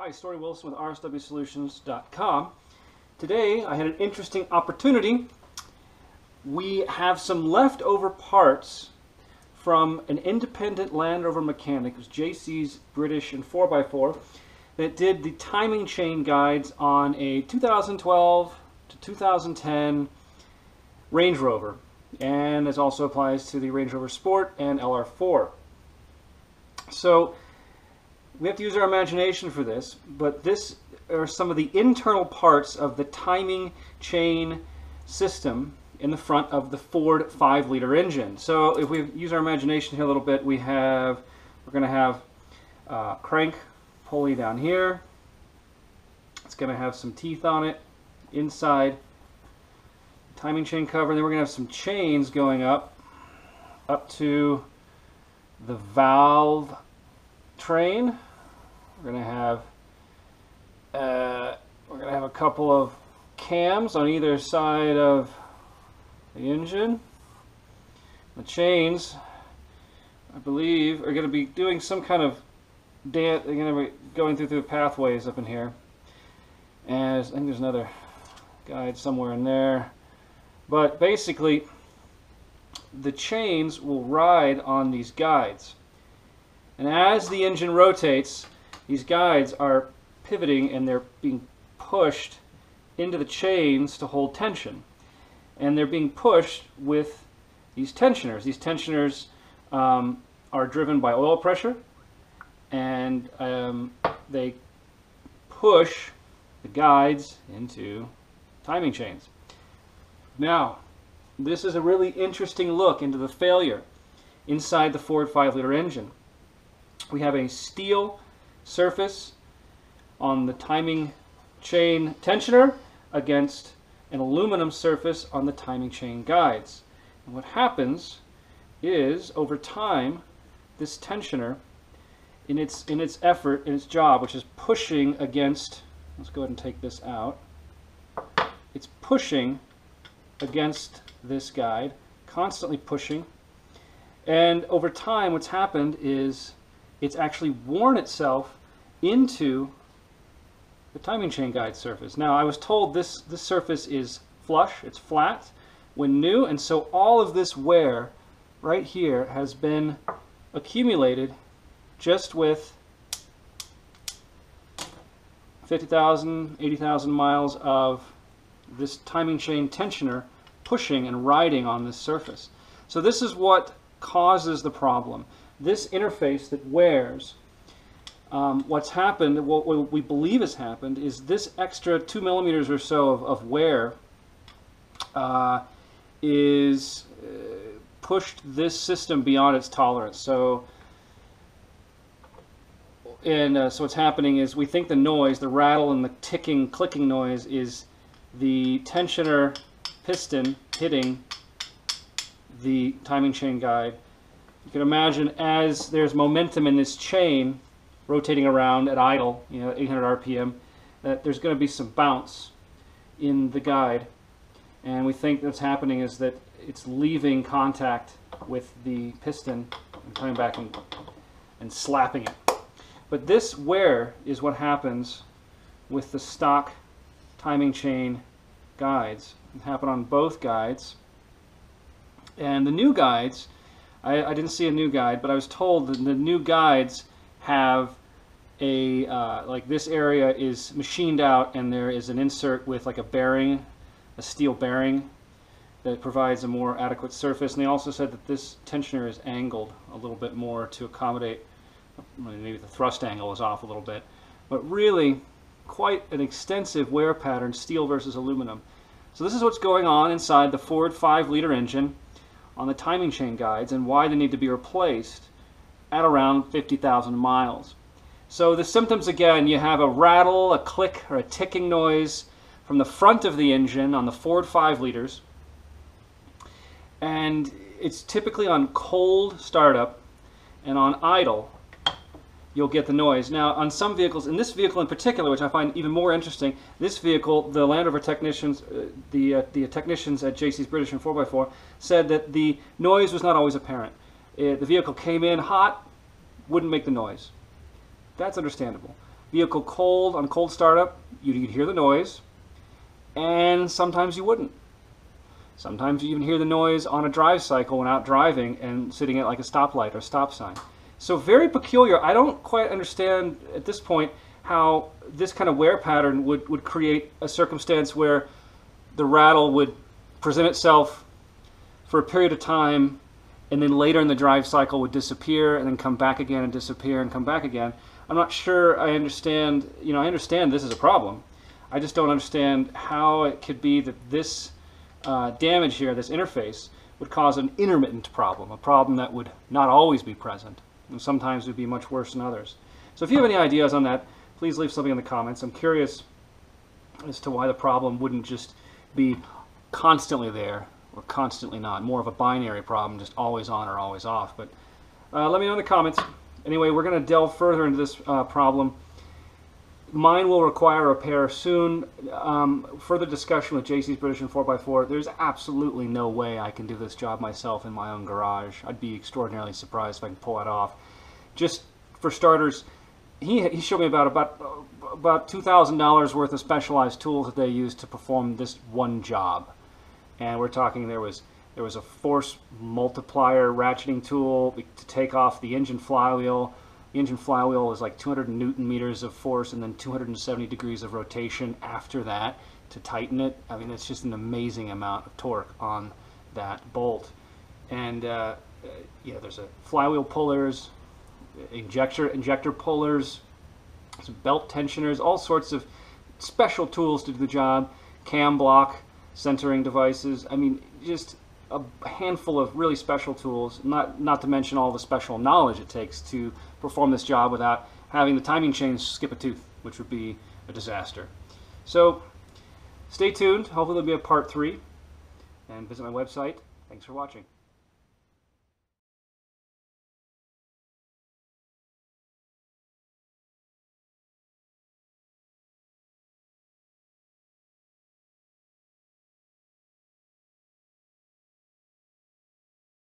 Hi, Story Wilson with RSWSolutions.com. Today I had an interesting opportunity. We have some leftover parts from an independent Land Rover mechanic, it was JC's British and 4x4, that did the timing chain guides on a 2012 to 2010 Range Rover. And this also applies to the Range Rover Sport and LR4. So we have to use our imagination for this, but this are some of the internal parts of the timing chain system in the front of the Ford 5 liter engine. So if we use our imagination here a little bit, we have, we're going to have uh, crank pulley down here. It's going to have some teeth on it inside timing chain cover, and then we're going to have some chains going up, up to the valve train. We're going to have uh, we're going to have a couple of cams on either side of the engine. The chains, I believe, are going to be doing some kind of dance. They're going to be going through through pathways up in here. And I think there's another guide somewhere in there. But basically, the chains will ride on these guides. And as the engine rotates, these guides are pivoting and they're being pushed into the chains to hold tension. And they're being pushed with these tensioners. These tensioners um, are driven by oil pressure and um, they push the guides into timing chains. Now, this is a really interesting look into the failure inside the Ford 5-liter engine. We have a steel surface on the timing chain tensioner against an aluminum surface on the timing chain guides. And what happens is, over time, this tensioner, in its, in its effort, in its job, which is pushing against, let's go ahead and take this out, it's pushing against this guide, constantly pushing. And over time, what's happened is it's actually worn itself into the timing chain guide surface. Now, I was told this, this surface is flush, it's flat when new, and so all of this wear right here has been accumulated just with 50,000, 80,000 miles of this timing chain tensioner pushing and riding on this surface. So this is what causes the problem. This interface that wears, um, what's happened, what we believe has happened, is this extra two millimeters or so of, of wear uh, is uh, pushed this system beyond its tolerance. So and uh, so what's happening is we think the noise, the rattle and the ticking, clicking noise is the tensioner piston hitting the timing chain guide. You can imagine as there's momentum in this chain rotating around at idle, you know, 800 RPM, that there's going to be some bounce in the guide. And we think what's happening is that it's leaving contact with the piston and coming back and, and slapping it. But this wear is what happens with the stock timing chain guides. It happened on both guides. And the new guides, I, I, didn't see a new guide, but I was told that the new guides have a, uh, like this area is machined out and there is an insert with like a bearing, a steel bearing that provides a more adequate surface. And they also said that this tensioner is angled a little bit more to accommodate, maybe the thrust angle is off a little bit. But really, quite an extensive wear pattern, steel versus aluminum. So this is what's going on inside the Ford 5-liter engine on the timing chain guides and why they need to be replaced at around 50,000 miles. So the symptoms again, you have a rattle, a click, or a ticking noise from the front of the engine on the Ford 5 liters. And it's typically on cold startup and on idle you'll get the noise. Now, on some vehicles, in this vehicle in particular, which I find even more interesting, this vehicle, the Land Rover technicians, uh, the, uh, the technicians at JC's British and 4x4 said that the noise was not always apparent. It, the vehicle came in hot, wouldn't make the noise. That's understandable. vehicle cold on cold startup, you'd hear the noise, and sometimes you wouldn't. Sometimes you even hear the noise on a drive cycle when out driving and sitting at like a stoplight or stop sign. So very peculiar. I don't quite understand at this point how this kind of wear pattern would, would create a circumstance where the rattle would present itself for a period of time and then later in the drive cycle would disappear and then come back again and disappear and come back again. I'm not sure I understand, you know, I understand this is a problem. I just don't understand how it could be that this uh, damage here, this interface, would cause an intermittent problem, a problem that would not always be present, and sometimes would be much worse than others. So if you have any ideas on that, please leave something in the comments. I'm curious as to why the problem wouldn't just be constantly there or constantly not. More of a binary problem, just always on or always off. But uh, let me know in the comments. Anyway, we're going to delve further into this uh, problem. Mine will require repair soon. Um, further discussion with JC's British and 4x4. There's absolutely no way I can do this job myself in my own garage. I'd be extraordinarily surprised if I can pull it off. Just for starters, he, he showed me about about about two thousand dollars worth of specialized tools that they use to perform this one job, and we're talking there was there was a force multiplier ratcheting tool to take off the engine flywheel the engine flywheel is like 200 newton meters of force and then 270 degrees of rotation after that to tighten it. I mean, it's just an amazing amount of torque on that bolt. And uh, yeah, there's a flywheel pullers, injector injector pullers, some belt tensioners, all sorts of special tools to do the job. Cam block, centering devices. I mean, just a handful of really special tools, not, not to mention all the special knowledge it takes to perform this job without having the timing chain skip a tooth, which would be a disaster. So stay tuned. Hopefully there'll be a part three. And visit my website. Thanks for watching.